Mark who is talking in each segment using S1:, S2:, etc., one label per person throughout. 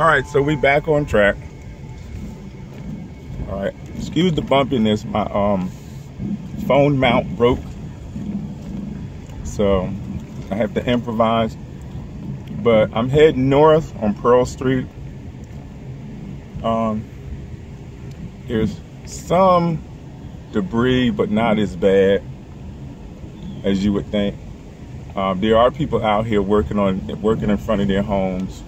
S1: All right, so we back on track. All right, excuse the bumpiness. My um phone mount broke, so I have to improvise. But I'm heading north on Pearl Street. Um, there's some debris, but not as bad as you would think. Um, there are people out here working on working in front of their homes.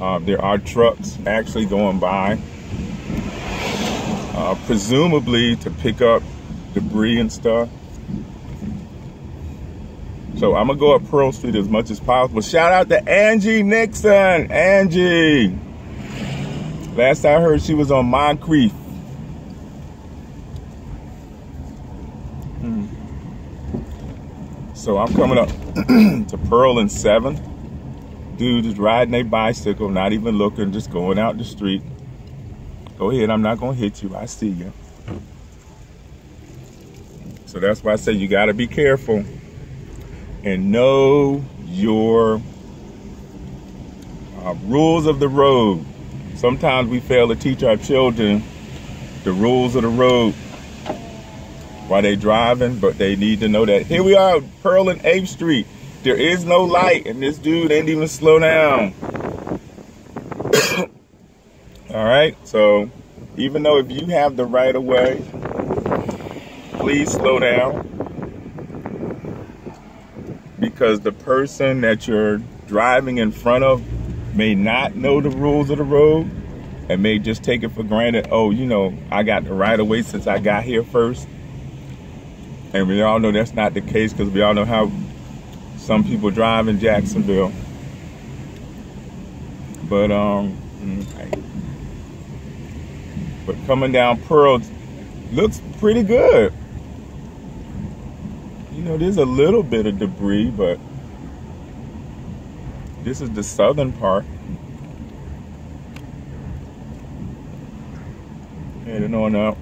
S1: Uh, there are trucks actually going by, uh, presumably to pick up debris and stuff. So I'm gonna go up Pearl Street as much as possible. Shout out to Angie Nixon. Angie. Last I heard, she was on Moncrief. Hmm. So I'm coming up to Pearl and 7. Dude is riding a bicycle, not even looking, just going out the street. Go ahead, I'm not gonna hit you. I see you. So that's why I say you gotta be careful and know your uh, rules of the road. Sometimes we fail to teach our children the rules of the road while they driving, but they need to know that. Here we are, Pearl and 8th Street. There is no light, and this dude didn't even slow down. All right, so even though if you have the right of way, please slow down because the person that you're driving in front of may not know the rules of the road and may just take it for granted. Oh, you know, I got the right of way since I got here first. And we all know that's not the case because we all know how some people drive in Jacksonville. But um, but coming down Pearl looks pretty good. You know, there's a little bit of debris, but this is the southern part. Heading on up.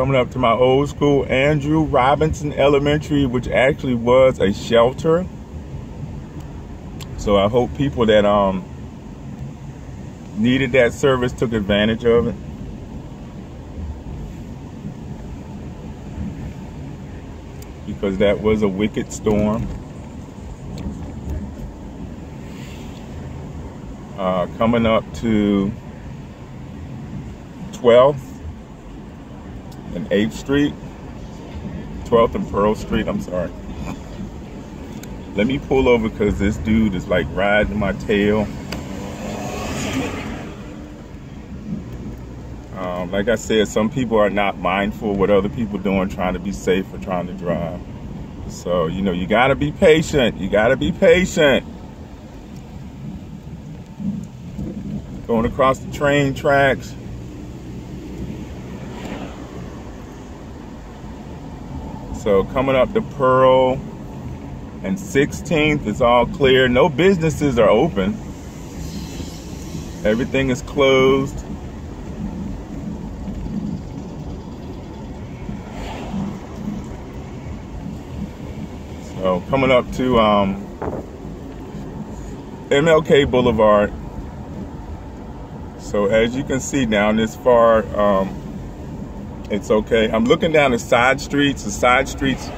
S1: Coming up to my old school, Andrew Robinson Elementary, which actually was a shelter. So I hope people that um needed that service took advantage of it. Because that was a wicked storm. Uh, coming up to 12th and 8th Street. 12th and Pearl Street, I'm sorry. Let me pull over because this dude is like riding my tail. Um, like I said, some people are not mindful what other people doing, trying to be safe or trying to drive. So, you know, you gotta be patient. You gotta be patient. Going across the train tracks. So coming up to Pearl and 16th is all clear. No businesses are open. Everything is closed. So coming up to um, MLK Boulevard. So as you can see down this far, um, it's okay. I'm looking down the side streets. The side streets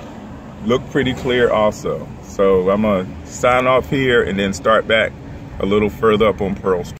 S1: look pretty clear also. So I'm gonna sign off here and then start back a little further up on Pearl Street.